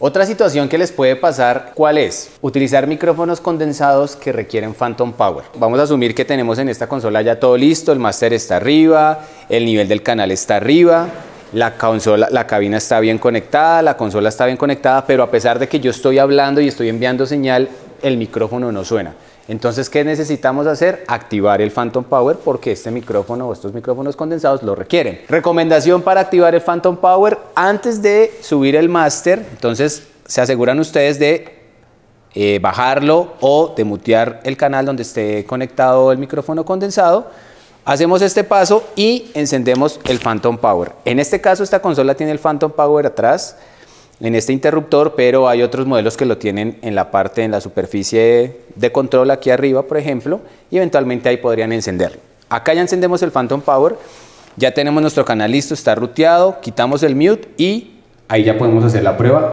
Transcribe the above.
Otra situación que les puede pasar, ¿cuál es? Utilizar micrófonos condensados que requieren Phantom Power. Vamos a asumir que tenemos en esta consola ya todo listo, el máster está arriba, el nivel del canal está arriba, la consola, la cabina está bien conectada, la consola está bien conectada, pero a pesar de que yo estoy hablando y estoy enviando señal, el micrófono no suena. Entonces, ¿qué necesitamos hacer? Activar el Phantom Power porque este micrófono o estos micrófonos condensados lo requieren. Recomendación para activar el Phantom Power antes de subir el máster. Entonces, se aseguran ustedes de eh, bajarlo o de mutear el canal donde esté conectado el micrófono condensado. Hacemos este paso y encendemos el Phantom Power. En este caso, esta consola tiene el Phantom Power atrás en este interruptor, pero hay otros modelos que lo tienen en la parte, en la superficie de control aquí arriba, por ejemplo, y eventualmente ahí podrían encenderlo. Acá ya encendemos el Phantom Power, ya tenemos nuestro canal listo, está ruteado, quitamos el mute y ahí ya podemos hacer la prueba.